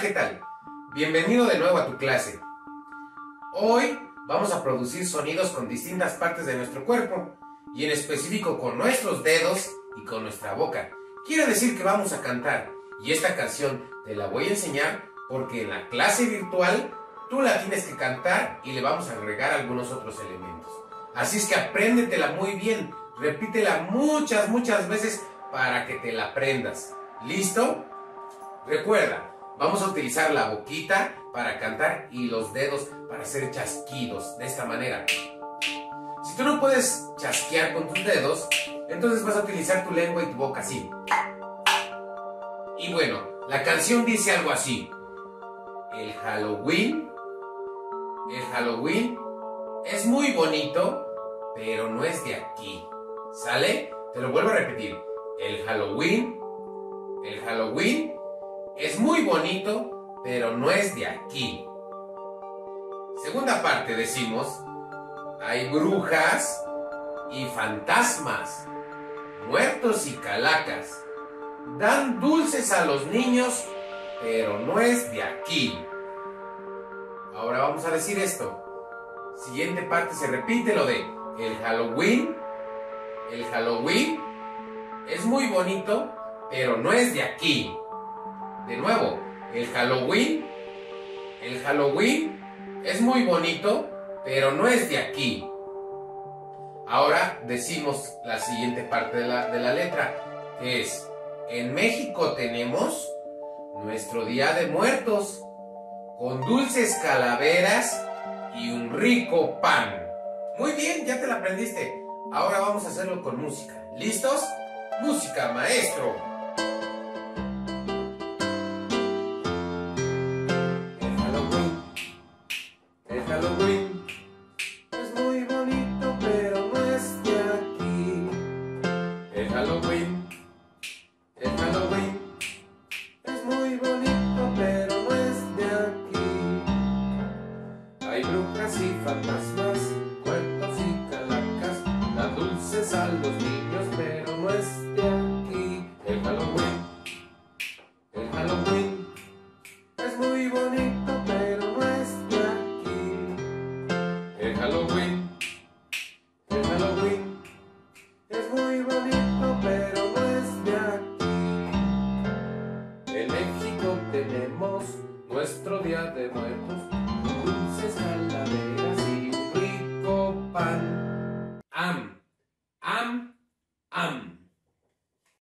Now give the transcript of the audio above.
¿qué tal? Bienvenido de nuevo a tu clase. Hoy vamos a producir sonidos con distintas partes de nuestro cuerpo y en específico con nuestros dedos y con nuestra boca. Quiere decir que vamos a cantar y esta canción te la voy a enseñar porque en la clase virtual tú la tienes que cantar y le vamos a agregar algunos otros elementos. Así es que apréndetela muy bien, repítela muchas, muchas veces para que te la aprendas. ¿Listo? Recuerda, vamos a utilizar la boquita para cantar y los dedos para hacer chasquidos, de esta manera. Si tú no puedes chasquear con tus dedos, entonces vas a utilizar tu lengua y tu boca así. Y bueno, la canción dice algo así. El Halloween, el Halloween es muy bonito, pero no es de aquí. ¿Sale? Te lo vuelvo a repetir. El Halloween, el Halloween es muy bonito, pero no es de aquí. Segunda parte decimos, hay brujas y fantasmas, muertos y calacas. Dan dulces a los niños, pero no es de aquí. Ahora vamos a decir esto. Siguiente parte se repite lo de el Halloween. El Halloween es muy bonito, pero no es de aquí. De nuevo, el Halloween. El Halloween es muy bonito, pero no es de aquí. Ahora decimos la siguiente parte de la, de la letra, que es, en México tenemos nuestro Día de Muertos, con dulces calaveras y un rico pan. Muy bien, ya te la aprendiste. Ahora vamos a hacerlo con música. ¿Listos? Música, maestro. Hay brujas y fantasmas, cuentos y calacas, dan dulces a los niños, pero no es de aquí. El Halloween, el Halloween, es muy bonito, pero no es de aquí. El Halloween, el Halloween, es muy bonito, pero no es de aquí. En México tenemos nuestro Día de Muertos dulces calaveras y rico pan.